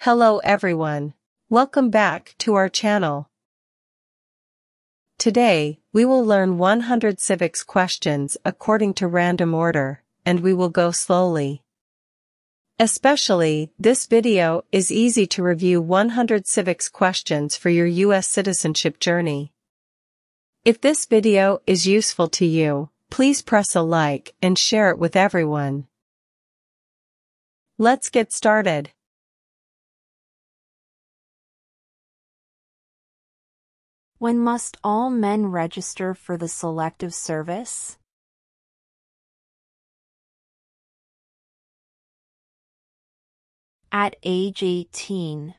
Hello everyone. Welcome back to our channel. Today, we will learn 100 civics questions according to random order, and we will go slowly. Especially, this video is easy to review 100 civics questions for your US citizenship journey. If this video is useful to you, please press a like and share it with everyone. Let's get started. When must all men register for the Selective Service? At age 18.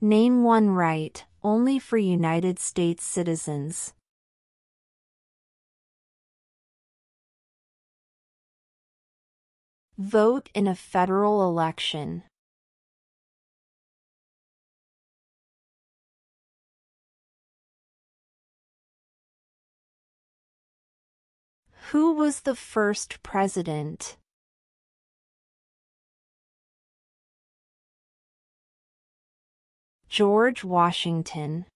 Name one right, only for United States citizens. Vote in a federal election. Who was the first president? George Washington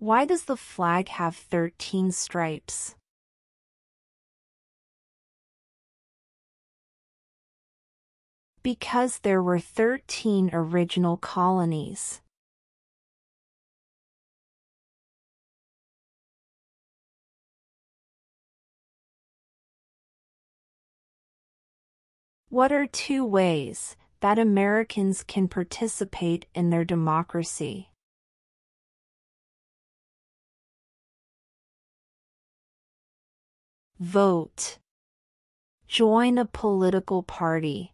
Why does the flag have 13 stripes? Because there were 13 original colonies. What are two ways that Americans can participate in their democracy? Vote. Join a political party.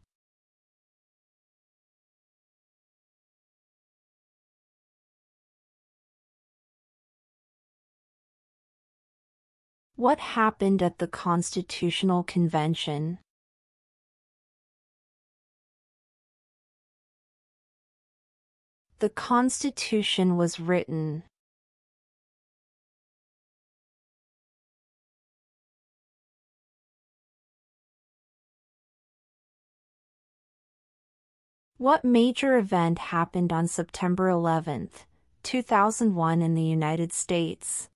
What happened at the Constitutional Convention? The Constitution was written. What major event happened on September 11, 2001 in the United States?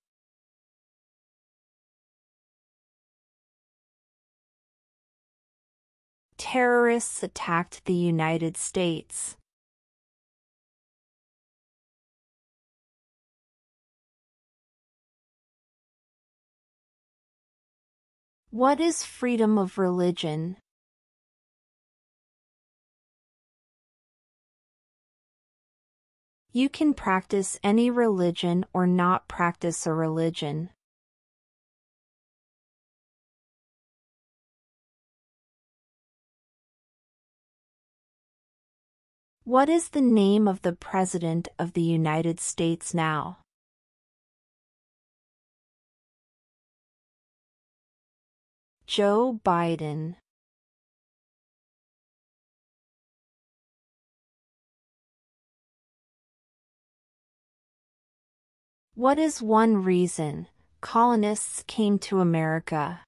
Terrorists attacked the United States. What is freedom of religion? You can practice any religion or not practice a religion. What is the name of the President of the United States now? Joe Biden What is one reason colonists came to America?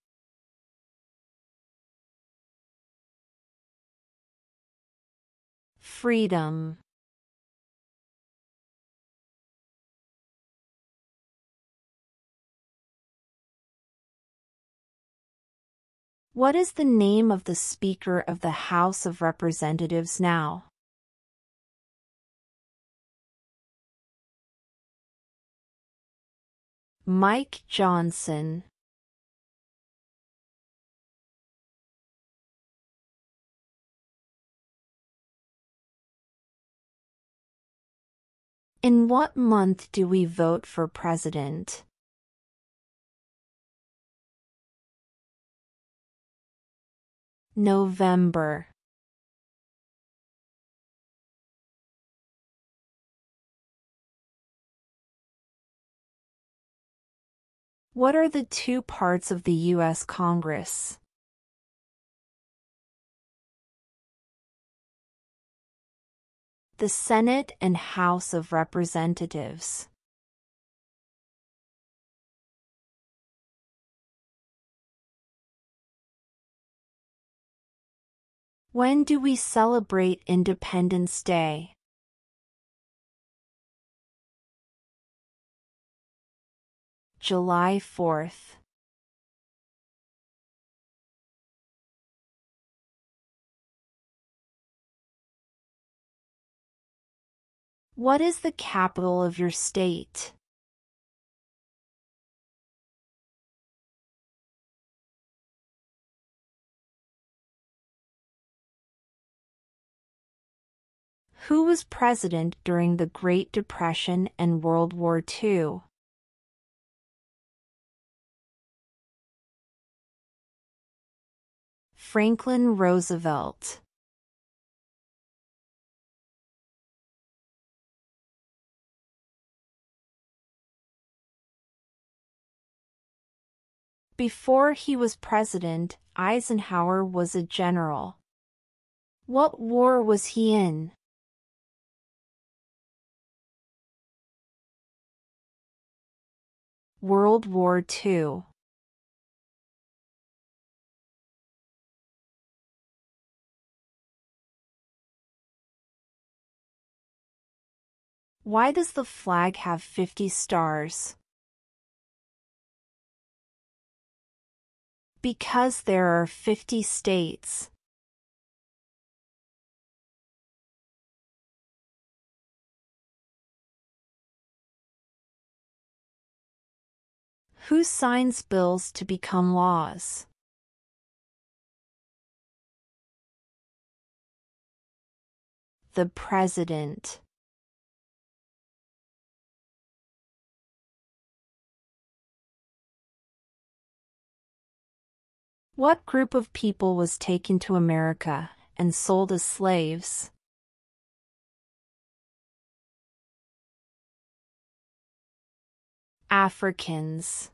Freedom What is the name of the Speaker of the House of Representatives now? Mike Johnson In what month do we vote for president? November What are the two parts of the U.S. Congress? The Senate and House of Representatives. When do we celebrate Independence Day? July 4th. What is the capital of your state? Who was president during the Great Depression and World War II? Franklin Roosevelt Before he was president, Eisenhower was a general. What war was he in? World War II Why does the flag have 50 stars? Because there are 50 states. Who signs bills to become laws? The President. What group of people was taken to America and sold as slaves? Africans.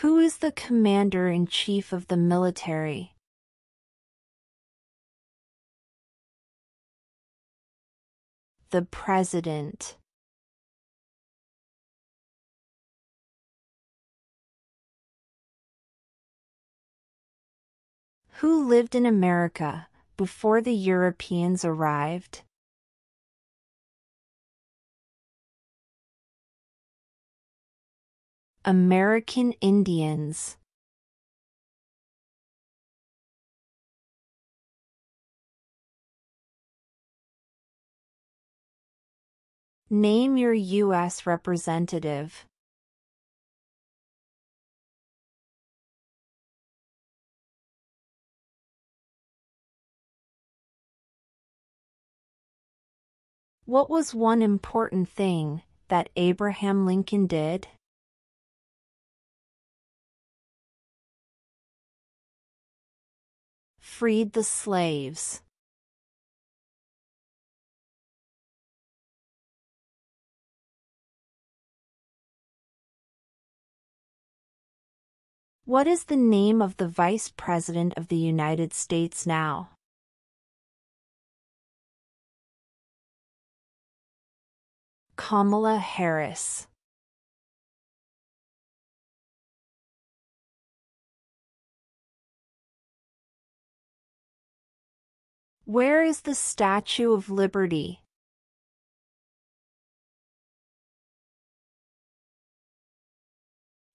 Who is the commander-in-chief of the military? The President Who lived in America before the Europeans arrived? American Indians Name your U.S. representative. What was one important thing that Abraham Lincoln did? Freed the slaves. What is the name of the Vice President of the United States now? Kamala Harris Where is the Statue of Liberty?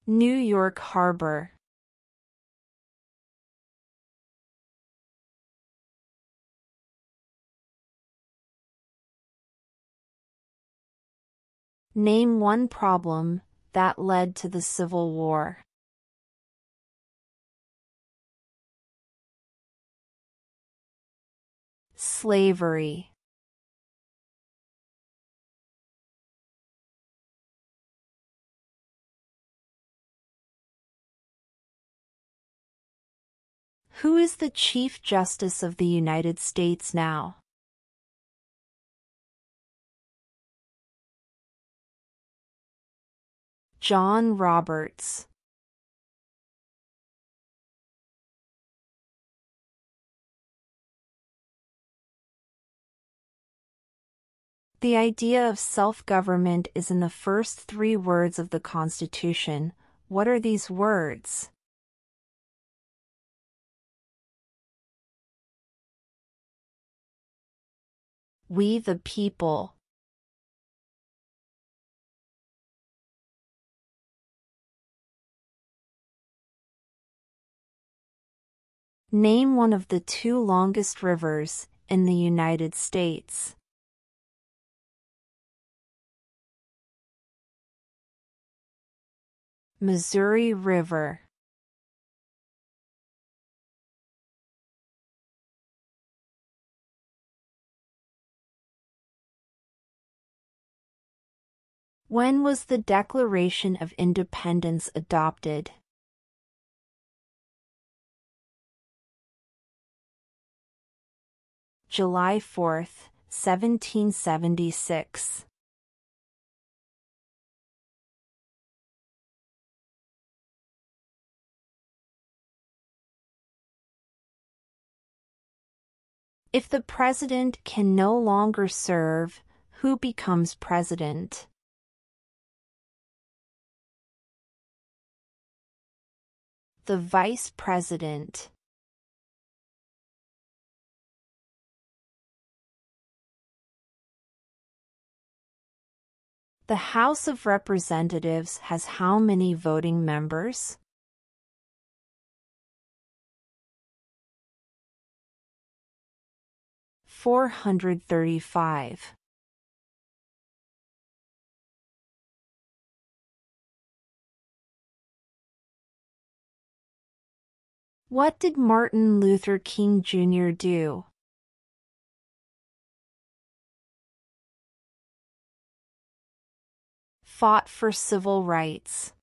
New York Harbor Name one problem that led to the Civil War. Slavery Who is the Chief Justice of the United States now? John Roberts The idea of self-government is in the first three words of the Constitution. What are these words? We the people. Name one of the two longest rivers in the United States. Missouri River When was the Declaration of Independence adopted? July 4, 1776. If the president can no longer serve, who becomes president? The vice president. The House of Representatives has how many voting members? Four hundred thirty-five. What did Martin Luther King Jr. do? Fought for civil rights.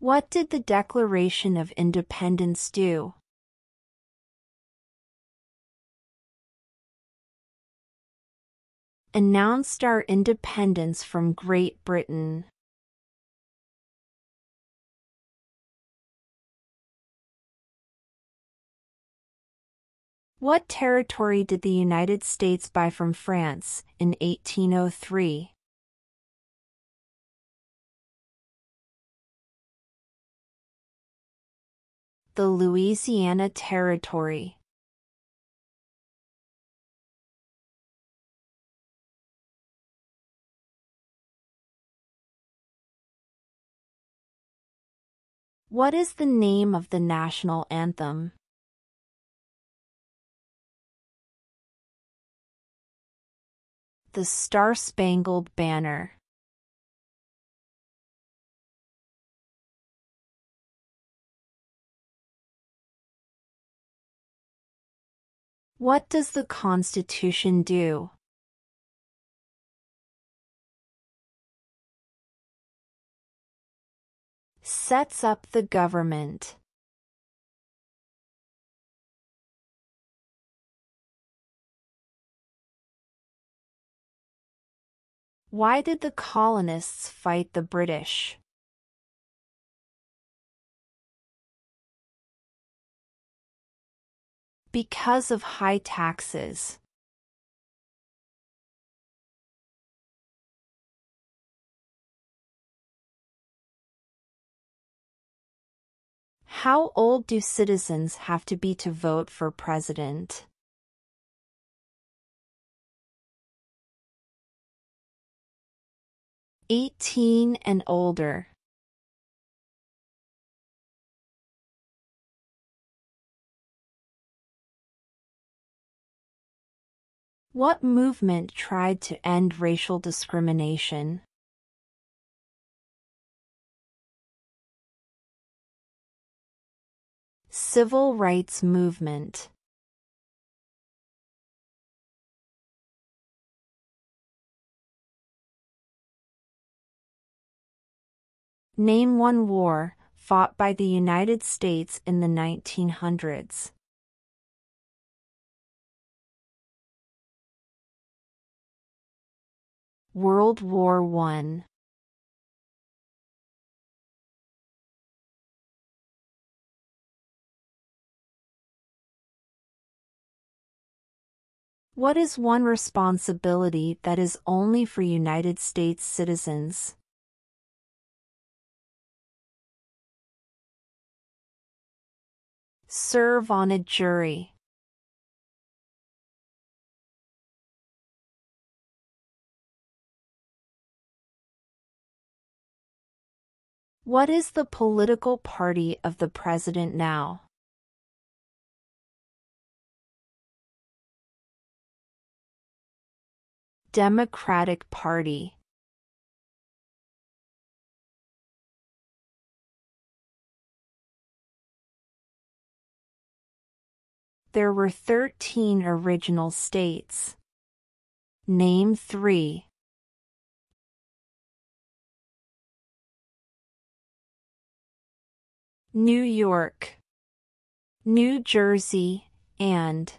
What did the Declaration of Independence do? Announced our independence from Great Britain. What territory did the United States buy from France in 1803? The Louisiana Territory. What is the name of the national anthem? The Star-Spangled Banner. What does the Constitution do? Sets up the government. Why did the colonists fight the British? Because of high taxes. How old do citizens have to be to vote for president? Eighteen and older. What movement tried to end racial discrimination? Civil rights movement Name one war fought by the United States in the 1900s. World War I What is one responsibility that is only for United States citizens? Serve on a jury. What is the political party of the president now? Democratic Party There were 13 original states. Name three. New York, New Jersey, and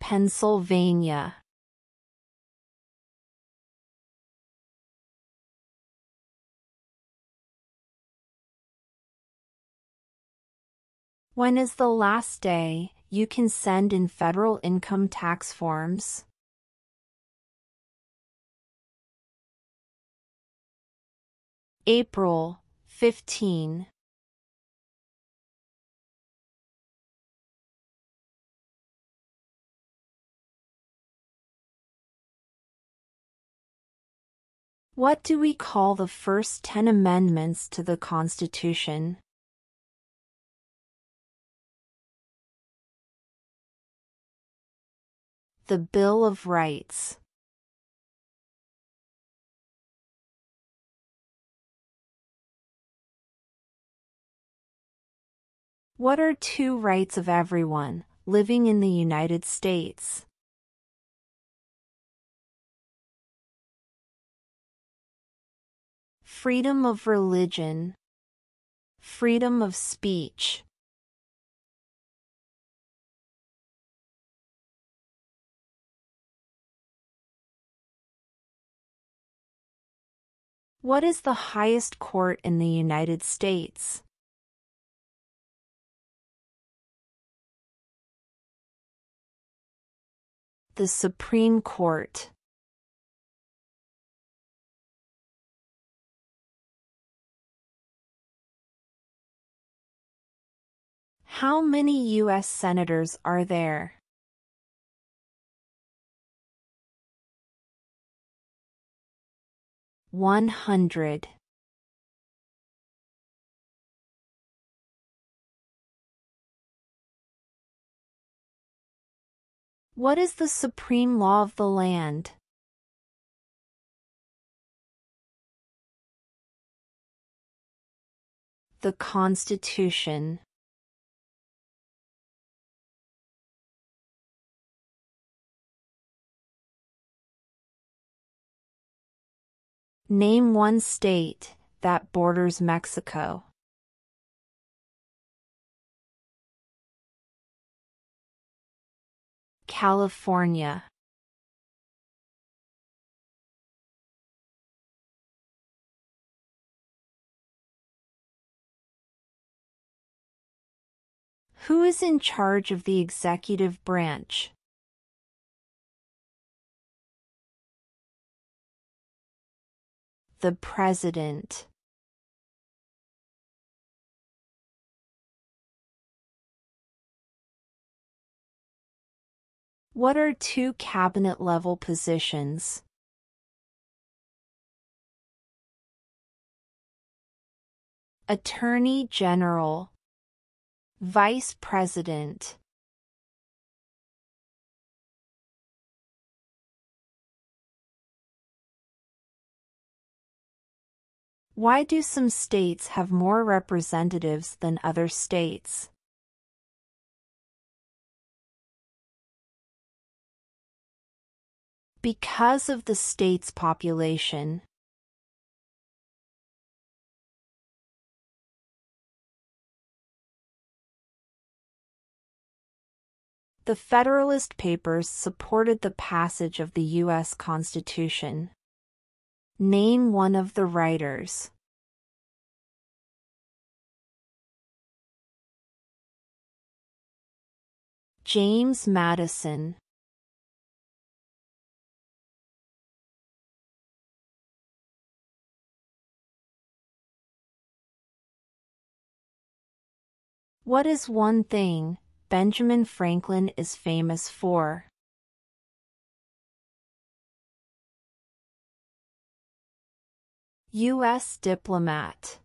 Pennsylvania. When is the last day you can send in federal income tax forms? April 15 What do we call the first ten amendments to the Constitution? The Bill of Rights What are two rights of everyone living in the United States? Freedom of religion. Freedom of speech. What is the highest court in the United States? The Supreme Court. How many U.S. senators are there? One hundred. What is the supreme law of the land? The Constitution. Name one state that borders Mexico. California. Who is in charge of the executive branch? The President. What are two cabinet-level positions? Attorney General. Vice President Why do some states have more representatives than other states? Because of the state's population. The Federalist Papers supported the passage of the U.S. Constitution. Name one of the writers. James Madison What is one thing Benjamin Franklin is famous for? U.S. diplomat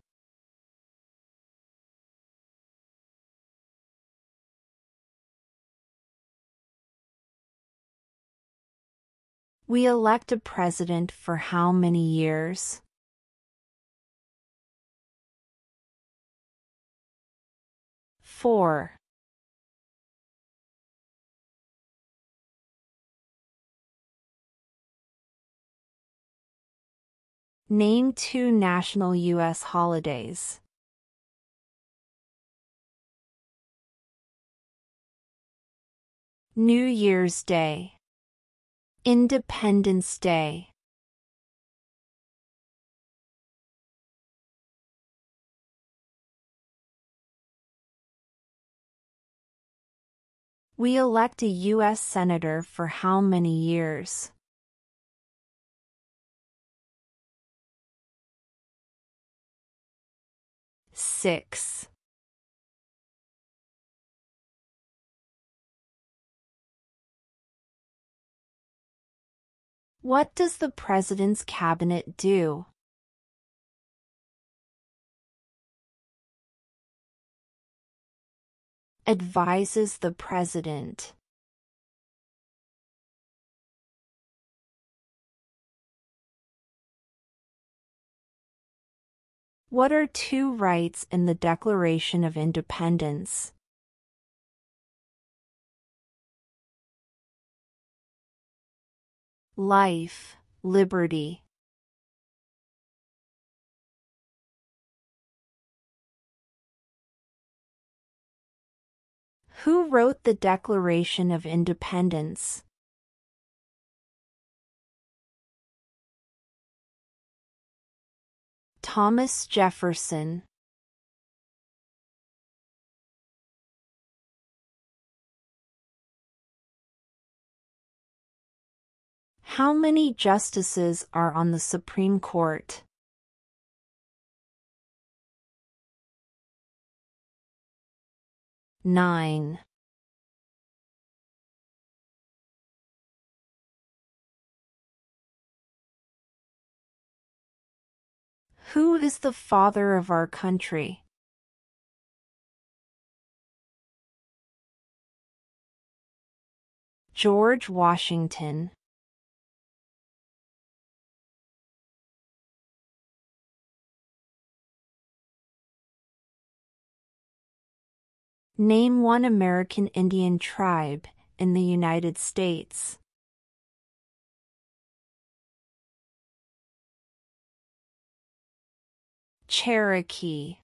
We elect a president for how many years? Four. Name two national U.S. holidays. New Year's Day Independence Day We elect a U.S. Senator for how many years? Six. What does the President's Cabinet do? Advises the President. What are two rights in the Declaration of Independence? life, liberty. Who wrote the Declaration of Independence? Thomas Jefferson How many justices are on the Supreme Court? Nine. Who is the father of our country? George Washington Name one American Indian tribe in the United States. Cherokee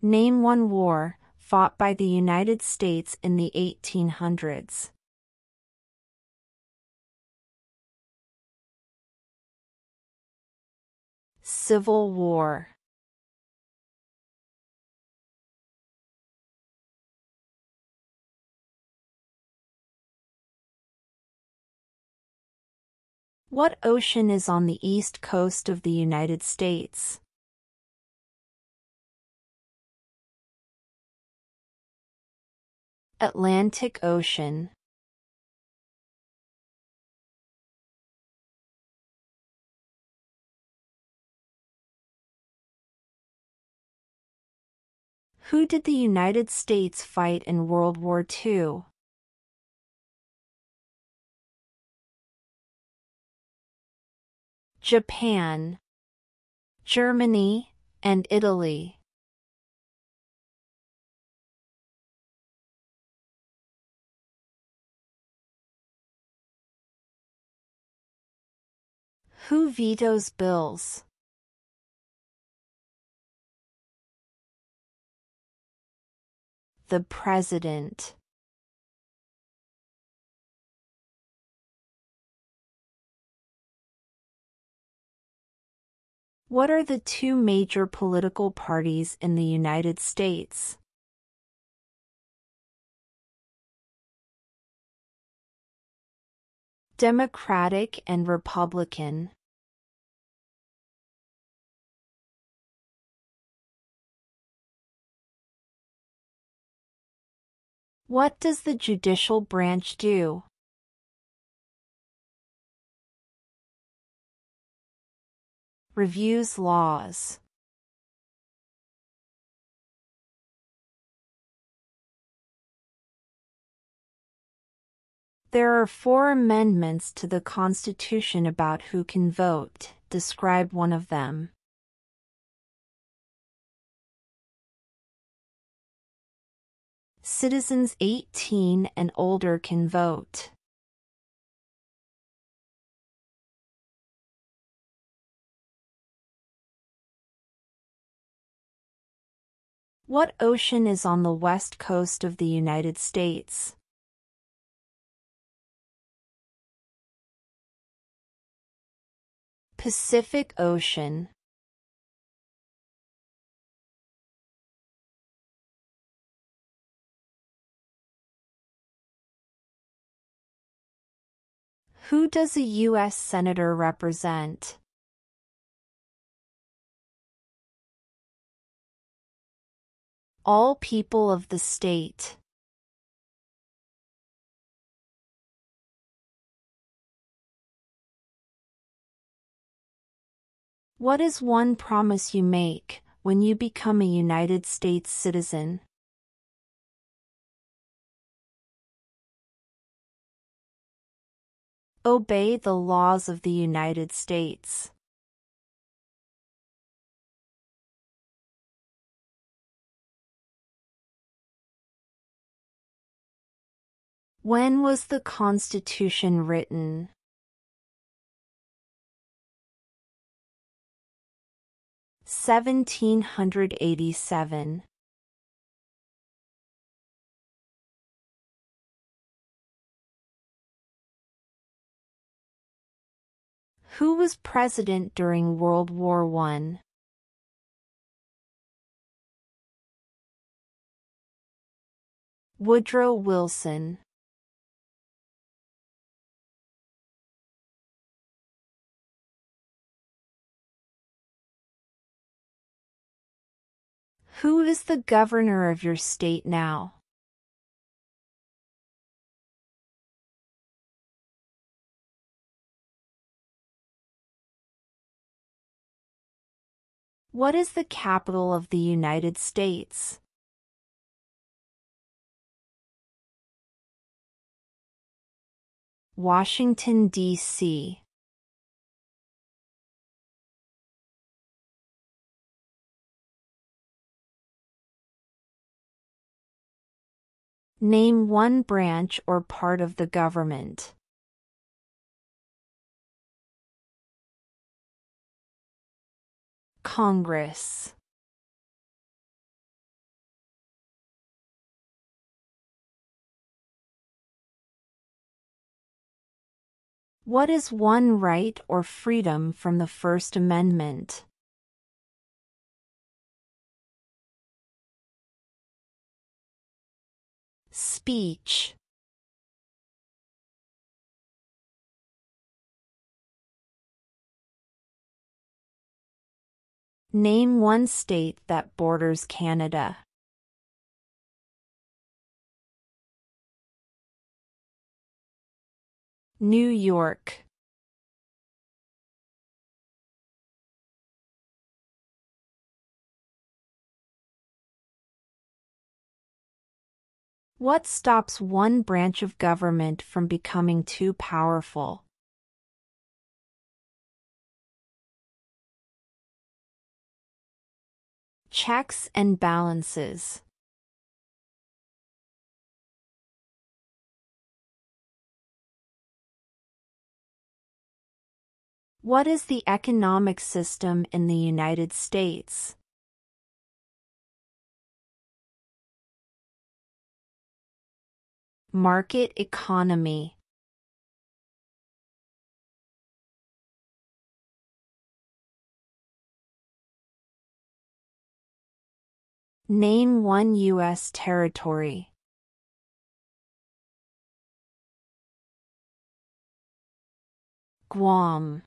Name one war fought by the United States in the 1800s. Civil War What ocean is on the east coast of the United States? Atlantic Ocean Who did the United States fight in World War II? Japan, Germany, and Italy. Who vetoes bills? The President What are the two major political parties in the United States? Democratic and Republican. What does the judicial branch do? Reviews laws. There are four amendments to the Constitution about who can vote. Describe one of them. Citizens 18 and older can vote. What ocean is on the west coast of the United States? Pacific Ocean Who does a U.S. Senator represent? All people of the state. What is one promise you make when you become a United States citizen? Obey the laws of the United States. When was the Constitution written? 1787 Who was president during World War I? Woodrow Wilson Who is the governor of your state now? What is the capital of the United States? Washington, D.C. Name one branch or part of the government. Congress What is one right or freedom from the First Amendment? Speech Name one state that borders Canada. New York What stops one branch of government from becoming too powerful? Checks and balances. What is the economic system in the United States? Market economy Name one U.S. territory. Guam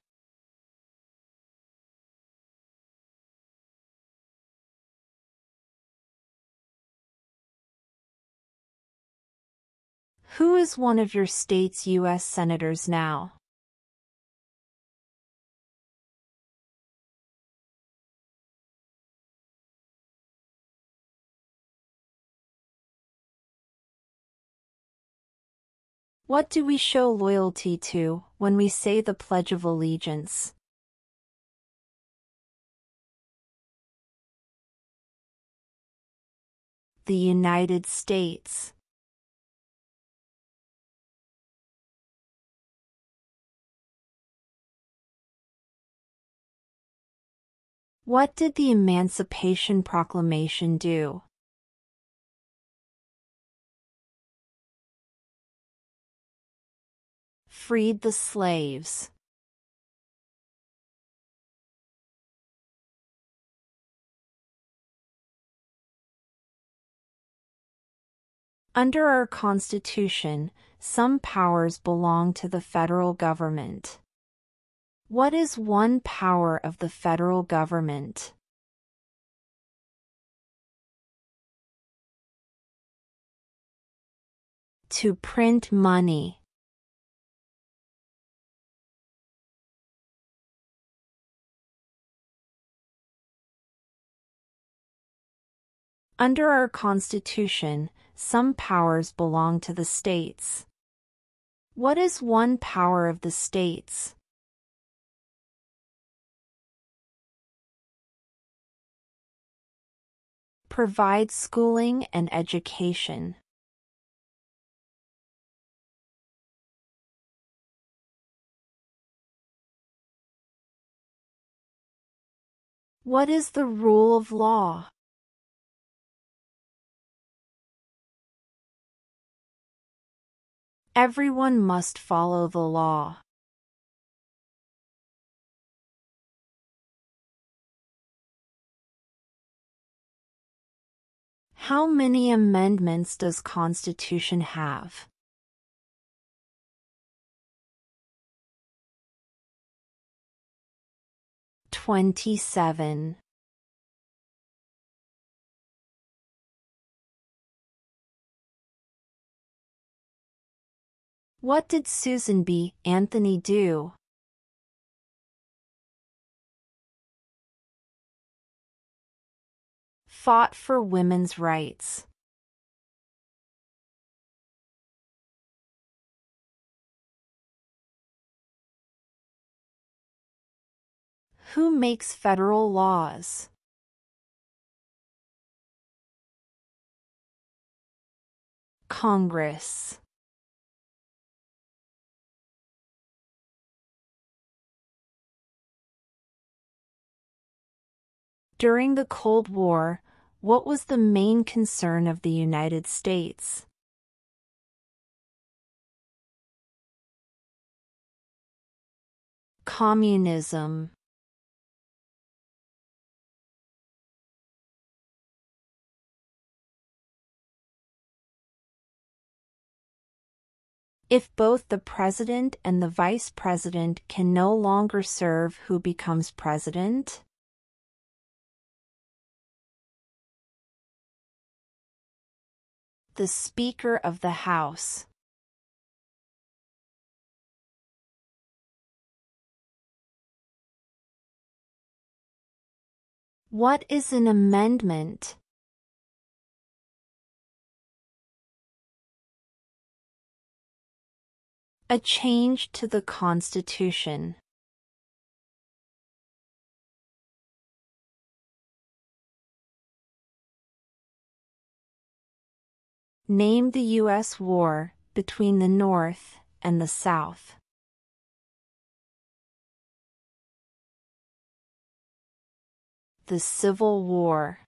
Who is one of your state's U.S. senators now? What do we show loyalty to when we say the Pledge of Allegiance? The United States. What did the Emancipation Proclamation do? Freed the slaves. Under our Constitution, some powers belong to the federal government. What is one power of the federal government? To print money. Under our Constitution, some powers belong to the states. What is one power of the states? Provide schooling and education. What is the rule of law? Everyone must follow the law. How many amendments does Constitution have? Twenty-seven. What did Susan B. Anthony do? Fought for women's rights. Who makes federal laws? Congress. During the Cold War, what was the main concern of the United States? Communism If both the president and the vice president can no longer serve who becomes president? The Speaker of the House. What is an amendment? A change to the Constitution. Name the U.S. war between the North and the South. The Civil War.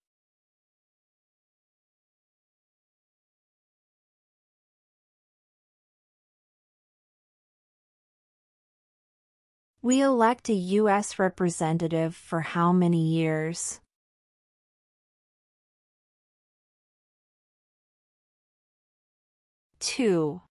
We elect a U.S. representative for how many years? 2